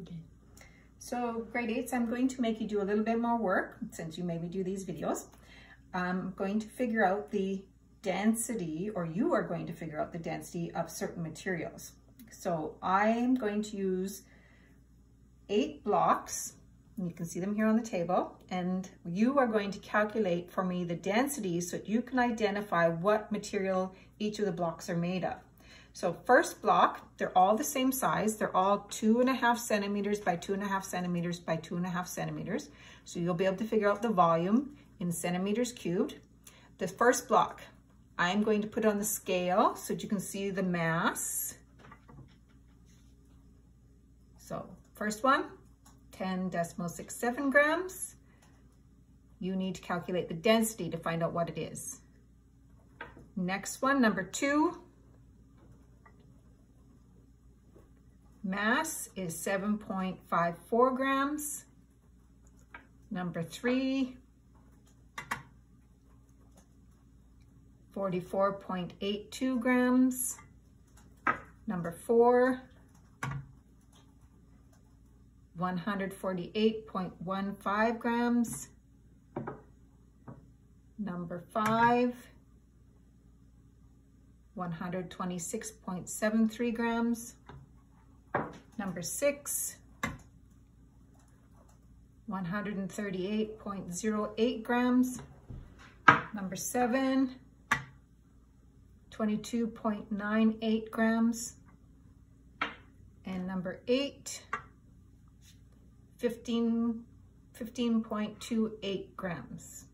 Okay. So grade eights, I'm going to make you do a little bit more work since you maybe do these videos. I'm going to figure out the density, or you are going to figure out the density of certain materials. So I'm going to use eight blocks, and you can see them here on the table, and you are going to calculate for me the density so that you can identify what material each of the blocks are made of. So first block, they're all the same size. They're all two and a half centimeters by two and a half centimeters by two and a half centimeters. So you'll be able to figure out the volume in centimeters cubed. The first block, I'm going to put on the scale so that you can see the mass. So first one, 10 decimal six seven grams. You need to calculate the density to find out what it is. Next one, number two, Mass is 7.54 grams. Number three, 44.82 grams. Number four, 148.15 grams. Number five, 126.73 grams. Number six, 138.08 grams. Number seven, 22.98 grams. And number eight, 15, 15.28 grams.